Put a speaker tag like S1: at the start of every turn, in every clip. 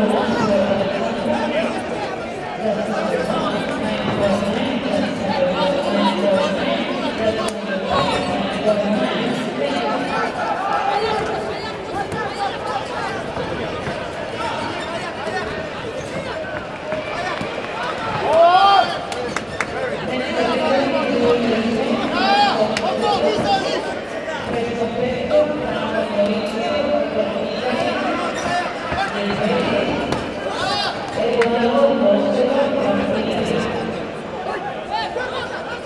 S1: 네.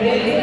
S1: Gracias.